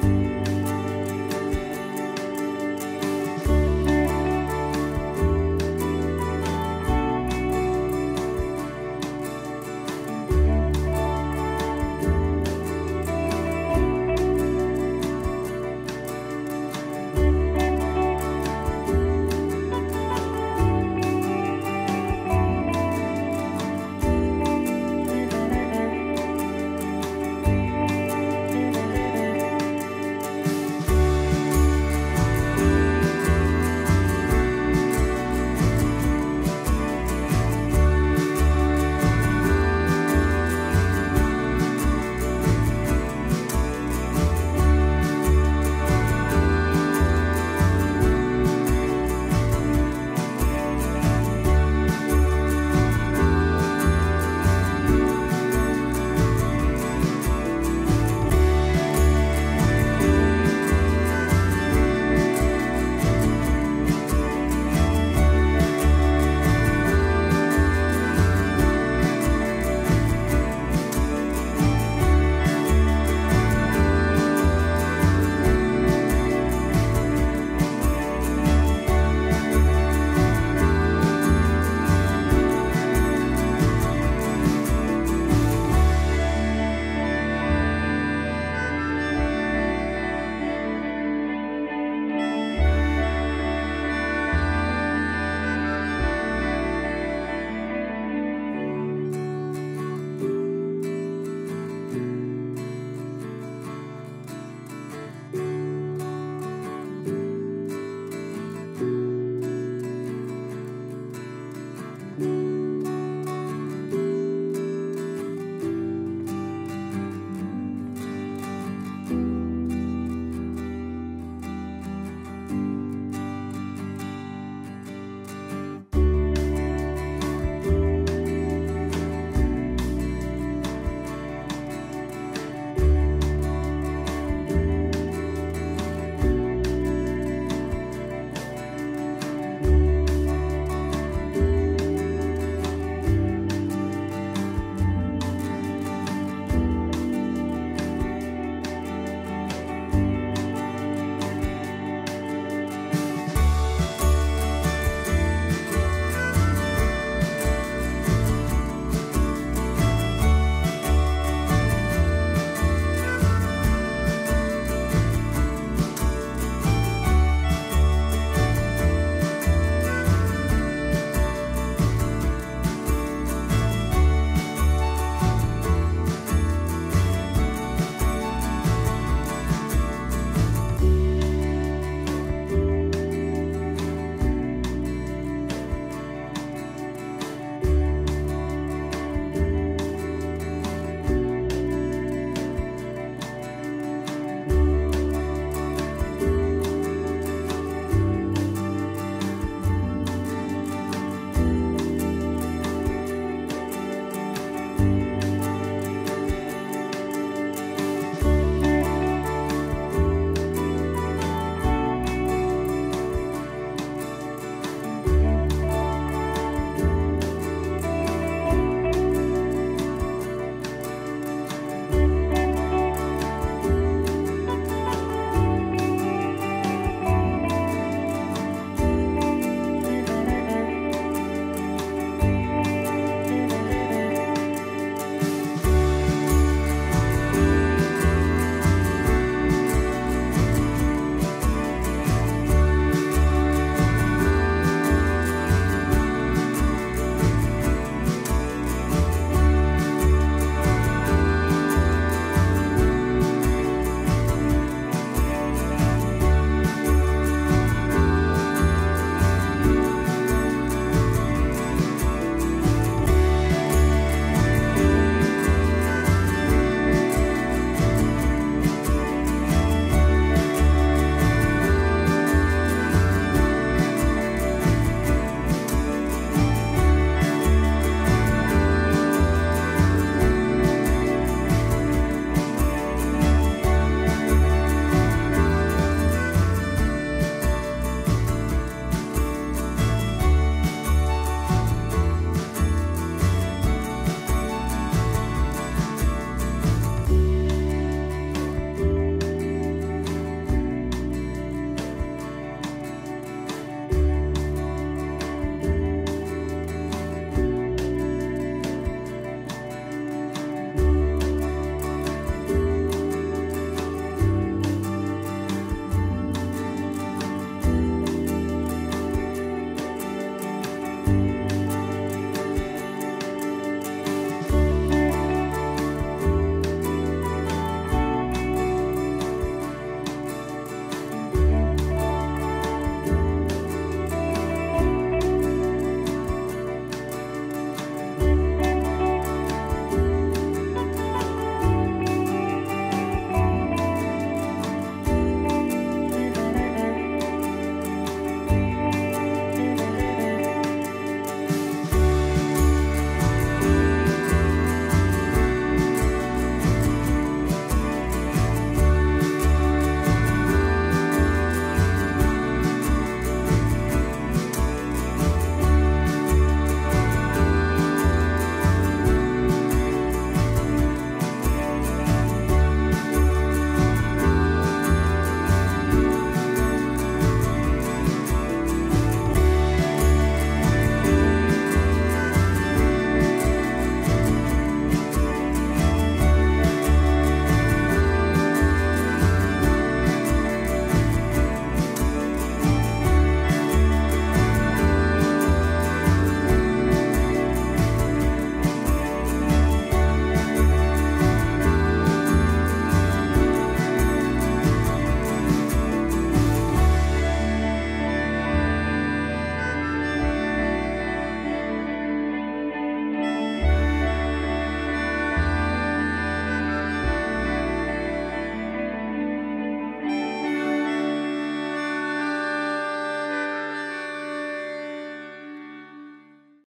Bye.